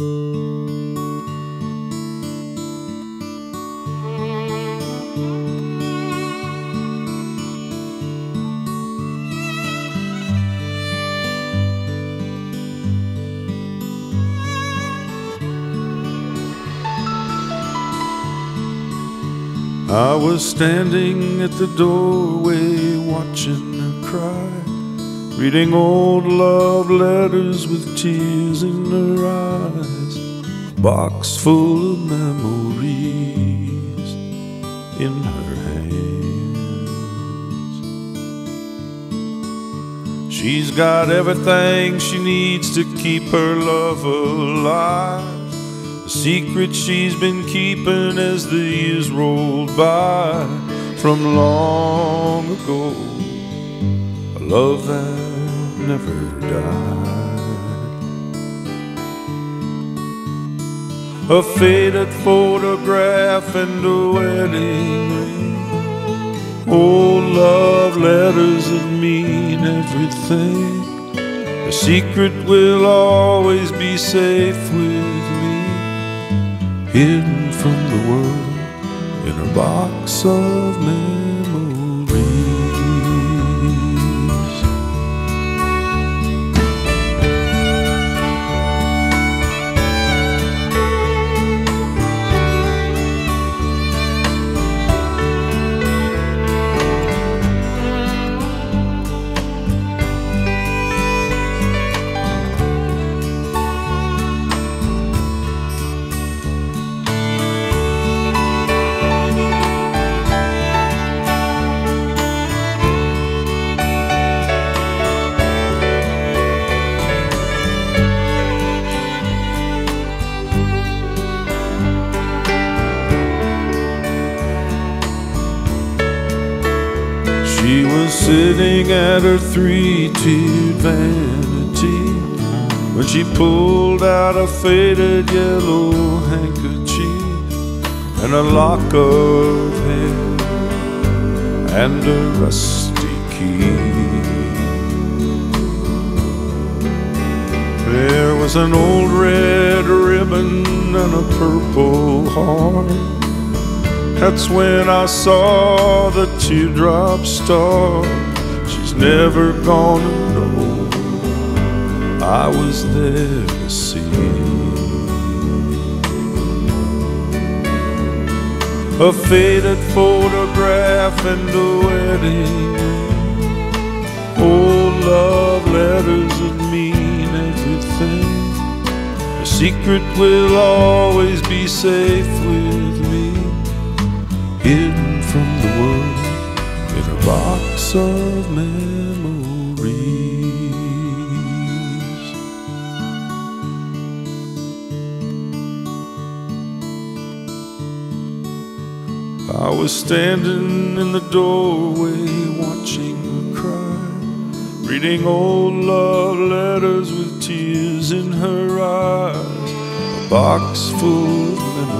I was standing at the doorway watching her cry, reading old love letters with tears in her eyes, box full of memories in her hands. She's got everything she needs to keep her love alive. A secret she's been keeping as the years rolled by from long ago. Love that never died. A faded photograph and a wedding ring. Old love letters that mean everything. A secret will always be safe with me hidden from the world in a box of memories. She was sitting at her three-tiered vanity when she pulled out a faded yellow handkerchief and a lock of hair and a rusty key. There was an old red ribbon and a purple heart. That's when I saw the teardrop star. She's never gonna know I was there to see. A faded photograph and a wedding. Old love letters that mean everything. A secret will always be safe with me hidden from the world in a box of memories. I was standing in the doorway watching her cry, reading old love letters with tears in her eyes, a box full of memories